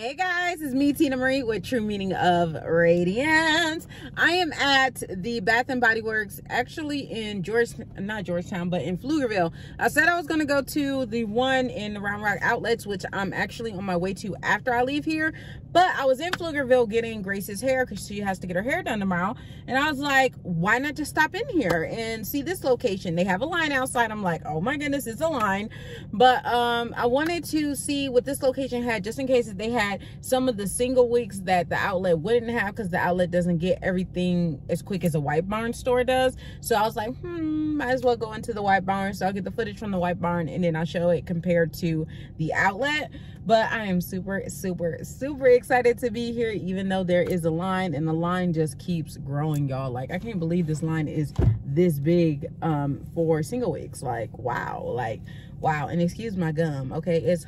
Hey guys, it's me Tina Marie with True Meaning of Radiance. I am at the Bath and Body Works, actually in George, not Georgetown, but in Pflugerville. I said I was going to go to the one in the Round Rock Outlets, which I'm actually on my way to after I leave here. But I was in Pflugerville getting Grace's hair because she has to get her hair done tomorrow. And I was like, why not just stop in here and see this location? They have a line outside. I'm like, oh my goodness, it's a line. But um, I wanted to see what this location had just in case they had some of the single wicks that the outlet wouldn't have because the outlet doesn't get everything as quick as a White Barn store does. So I was like, hmm, might as well go into the White Barn. So I'll get the footage from the White Barn and then I'll show it compared to the outlet. But I am super, super, super excited to be here, even though there is a line and the line just keeps growing, y'all. Like, I can't believe this line is this big um, for single wicks Like, wow. Like, wow. And excuse my gum, okay? It's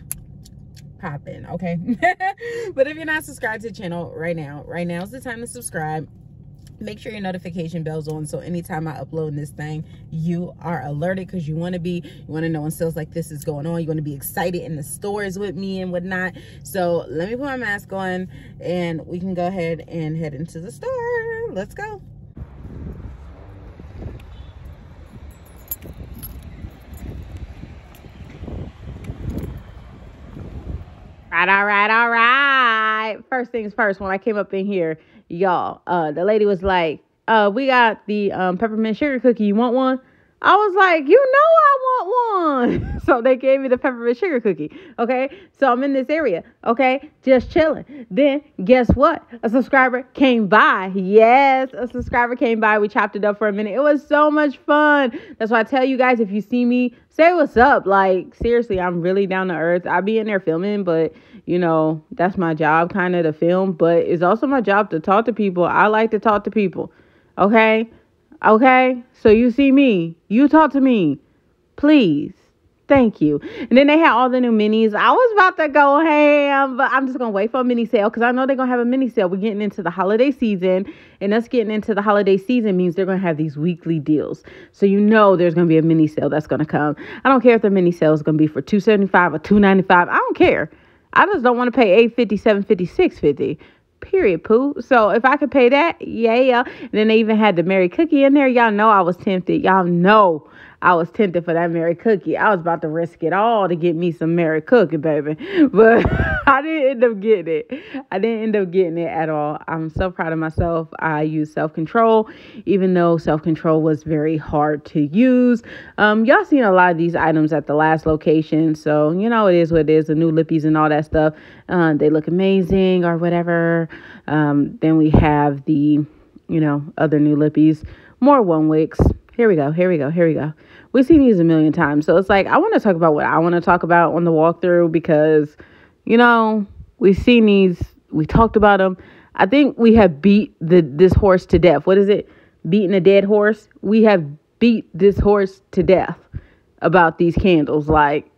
popping, okay? but if you're not subscribed to the channel right now, right now is the time to subscribe. Make sure your notification bell's on so anytime i upload this thing you are alerted because you want to be you want to know when sales like this is going on. You want to be excited in the stores with me and whatnot. So let me put my mask on and we can go ahead and head into the store. Let's go Right, all right, all right. First things first, when I came up in here, y'all. Uh, the lady was like, uh, we got the um, peppermint sugar cookie. You want one? I was like, you know I want one. so they gave me the peppermint sugar cookie. Okay. So I'm in this area. Okay. Just chilling. Then guess what? A subscriber came by. Yes, a subscriber came by. We chopped it up for a minute. It was so much fun. That's why I tell you guys, if you see me, say what's up. Like, seriously, I'm really down to earth. I'll be in there filming, but you know, that's my job kind of to film, but it's also my job to talk to people. I like to talk to people. Okay? Okay? So you see me, you talk to me. Please. Thank you. And then they had all the new minis. I was about to go ham, but I'm just gonna wait for a mini sale because I know they're gonna have a mini sale. We're getting into the holiday season, and us getting into the holiday season means they're gonna have these weekly deals. So you know there's gonna be a mini sale that's gonna come. I don't care if the mini sale is gonna be for 275 or 295. I don't care. I just don't want to pay 850, 750, 650. Period, poo. So if I could pay that, yeah. And then they even had the Merry Cookie in there. Y'all know I was tempted. Y'all know I was tempted for that Merry Cookie. I was about to risk it all to get me some Merry Cookie, baby. But I didn't end up getting it. I didn't end up getting it at all. I'm so proud of myself. I used self control, even though self control was very hard to use. Um, y'all seen a lot of these items at the last location. So, you know, it is what it is the new lippies and all that stuff. Uh, they look amazing or whatever. Um, then we have the, you know, other new lippies, more one wicks. Here we go. Here we go. Here we go we've seen these a million times. So it's like I want to talk about what I want to talk about on the walkthrough because, you know, we've seen these, we talked about them. I think we have beat the this horse to death. What is it? Beating a dead horse. We have beat this horse to death about these candles. Like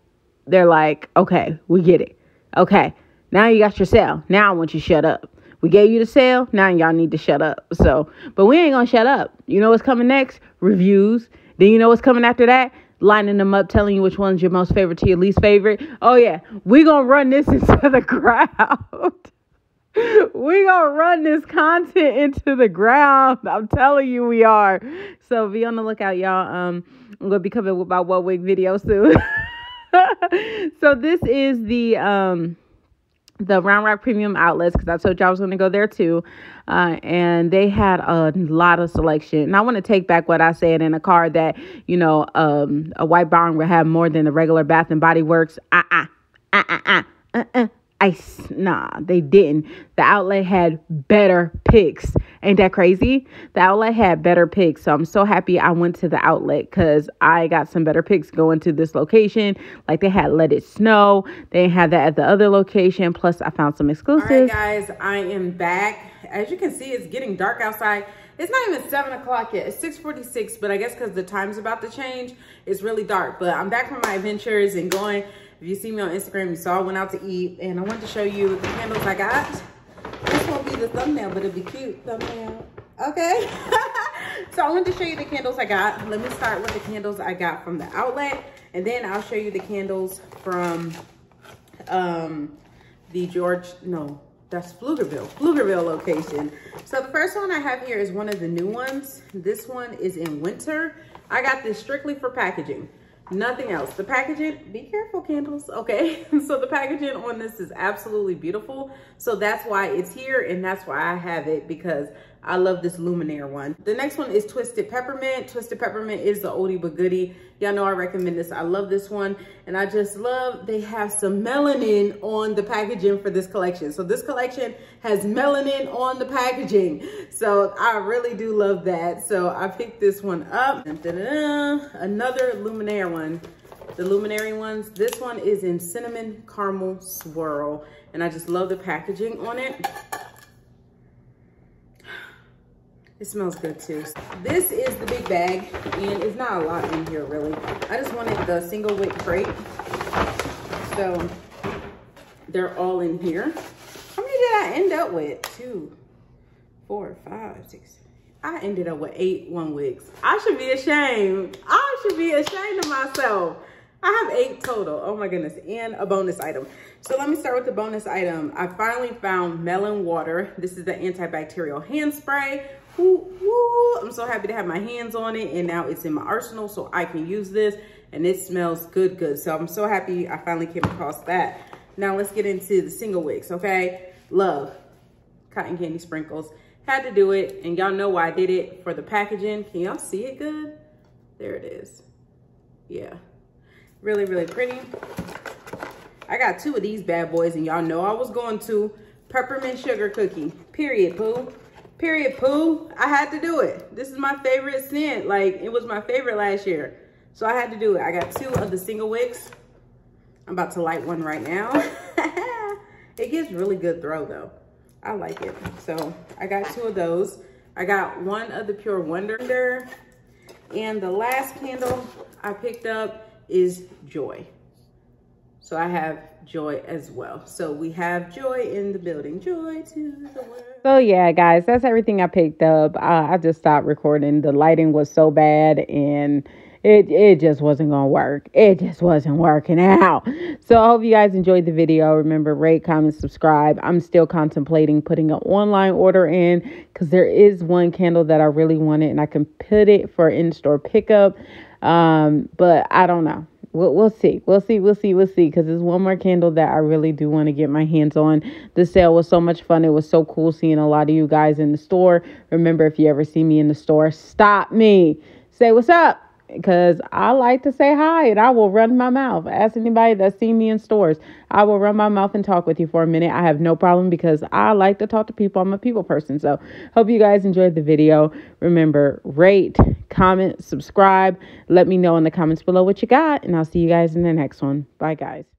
they're like, okay, we get it. Okay, now you got your sale. Now I want you to shut up. We gave you the sale. Now y'all need to shut up. So, but we ain't gonna shut up. You know what's coming next? Reviews then you know what's coming after that? Lining them up, telling you which one's your most favorite to your least favorite. Oh yeah, we gonna run this into the crowd. we gonna run this content into the ground. I'm telling you, we are. So be on the lookout, y'all. Um, I'm gonna be coming with my one wick video soon. so this is the um the Round Rock Premium outlets because I told you I was going to go there too. Uh, and they had a lot of selection. And I want to take back what I said in a car that, you know, um, a white barn would have more than the regular Bath and Body Works. Uh uh, uh uh uh, uh ice. Nah, they didn't. The outlet had better picks. Ain't that crazy? The outlet had better picks. So I'm so happy I went to the outlet because I got some better picks going to this location. Like they had Let It Snow. They had that at the other location. Plus, I found some exclusives. All right, guys, I am back. As you can see, it's getting dark outside. It's not even 7 o'clock yet. It's 6.46, but I guess because the time's about to change, it's really dark. But I'm back from my adventures and going if you see me on Instagram, you saw I went out to eat and I wanted to show you the candles I got. This won't be the thumbnail, but it'll be cute thumbnail. Okay. so I wanted to show you the candles I got. Let me start with the candles I got from the outlet and then I'll show you the candles from um, the George, no, that's Pflugerville, Pflugerville location. So the first one I have here is one of the new ones. This one is in winter. I got this strictly for packaging nothing else. The packaging be careful candles okay? So the packaging on this is absolutely beautiful. So that's why it's here and that's why i have it because I love this Luminaire one. The next one is Twisted Peppermint. Twisted Peppermint is the oldie but goodie. Y'all know I recommend this. I love this one. And I just love they have some melanin on the packaging for this collection. So this collection has melanin on the packaging. So I really do love that. So I picked this one up. Another Luminaire one. The Luminary ones. This one is in Cinnamon Caramel Swirl. And I just love the packaging on it. It smells good too. This is the big bag and it's not a lot in here really. I just wanted the single wick crate. So they're all in here. How many did I end up with? Two, four, five, six. I ended up with eight one wicks. I should be ashamed. I should be ashamed of myself. I have eight total. Oh my goodness. And a bonus item. So let me start with the bonus item. I finally found melon water. This is the antibacterial hand spray. Woo, woo. I'm so happy to have my hands on it and now it's in my arsenal so I can use this and it smells good, good. So I'm so happy I finally came across that. Now let's get into the single wicks, okay? Love, cotton candy sprinkles. Had to do it and y'all know why I did it for the packaging. Can y'all see it good? There it is. Yeah, really, really pretty. I got two of these bad boys and y'all know I was going to peppermint sugar cookie, period, boo. Period, poo. I had to do it. This is my favorite scent. Like, it was my favorite last year. So I had to do it. I got two of the single wicks. I'm about to light one right now. it gives really good throw, though. I like it. So I got two of those. I got one of the Pure Wonder. And the last candle I picked up is Joy. So I have joy as well. So we have joy in the building. Joy to the world. So yeah, guys, that's everything I picked up. I just stopped recording. The lighting was so bad and it it just wasn't gonna work. It just wasn't working out. So I hope you guys enjoyed the video. Remember, rate, comment, subscribe. I'm still contemplating putting an online order in because there is one candle that I really wanted and I can put it for in-store pickup. Um, but I don't know we'll, we'll see. We'll see. We'll see. We'll see. Because there's one more candle that I really do want to get my hands on. The sale was so much fun. It was so cool seeing a lot of you guys in the store. Remember, if you ever see me in the store, stop me. Say what's up because I like to say hi and I will run my mouth. Ask anybody that's seen me in stores. I will run my mouth and talk with you for a minute. I have no problem because I like to talk to people. I'm a people person. So, hope you guys enjoyed the video. Remember, rate, comment, subscribe. Let me know in the comments below what you got, and I'll see you guys in the next one. Bye, guys.